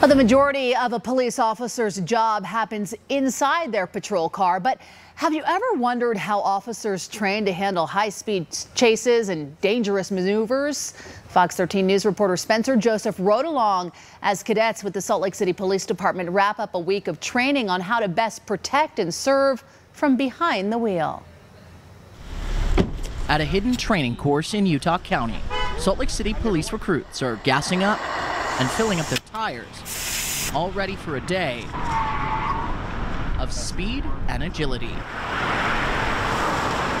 Well, the majority of a police officer's job happens inside their patrol car, but have you ever wondered how officers train to handle high-speed chases and dangerous maneuvers? Fox 13 News reporter Spencer Joseph rode along as cadets with the Salt Lake City Police Department wrap up a week of training on how to best protect and serve from behind the wheel. At a hidden training course in Utah County, Salt Lake City police recruits are gassing up and filling up their tires, all ready for a day of speed and agility.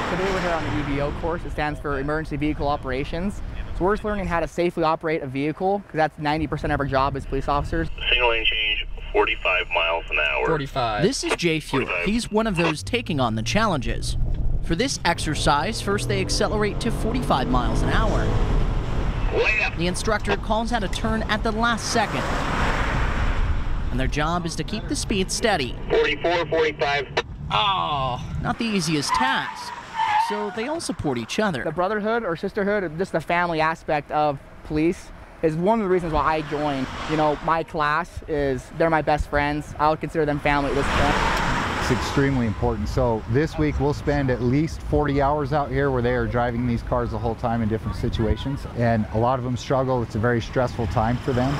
Today we're here on the EVO course. It stands for Emergency Vehicle Operations. So we're just learning how to safely operate a vehicle because that's 90% of our job as police officers. Single lane change, 45 miles an hour. 45. This is Jay Fewer. He's one of those taking on the challenges. For this exercise, first they accelerate to 45 miles an hour. The instructor calls out a turn at the last second. And their job is to keep the speed steady. 44, 45. Oh, not the easiest task. So they all support each other. The brotherhood or sisterhood, just the family aspect of police is one of the reasons why I joined. You know, my class is, they're my best friends. I would consider them family at this point extremely important. So this week we'll spend at least 40 hours out here where they are driving these cars the whole time in different situations. And a lot of them struggle. It's a very stressful time for them.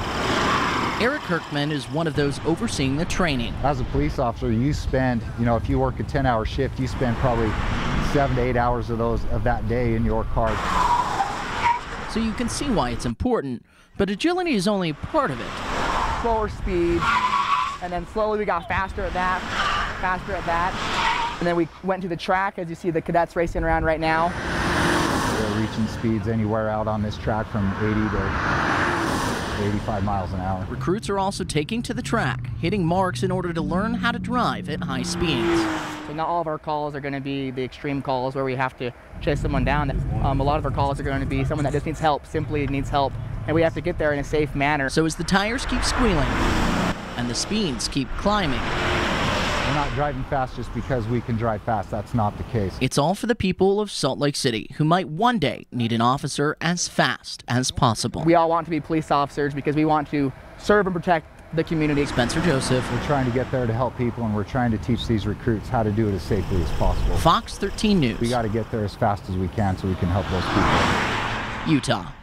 Eric Kirkman is one of those overseeing the training. As a police officer, you spend, you know, if you work a 10 hour shift, you spend probably seven to eight hours of those of that day in your car. So you can see why it's important, but agility is only part of it. Slower speed, and then slowly we got faster at that, faster at that. And then we went to the track, as you see the cadets racing around right now. They're reaching speeds anywhere out on this track from 80 to 85 miles an hour. Recruits are also taking to the track, hitting marks in order to learn how to drive at high speeds. So not all of our calls are going to be the extreme calls where we have to chase someone down. Um, a lot of our calls are going to be someone that just needs help, simply needs help, and we have to get there in a safe manner. So as the tires keep squealing and the speeds keep climbing, we're not driving fast just because we can drive fast. That's not the case. It's all for the people of Salt Lake City who might one day need an officer as fast as possible. We all want to be police officers because we want to serve and protect the community. Spencer Joseph. We're trying to get there to help people and we're trying to teach these recruits how to do it as safely as possible. Fox 13 News. We got to get there as fast as we can so we can help those people. Utah.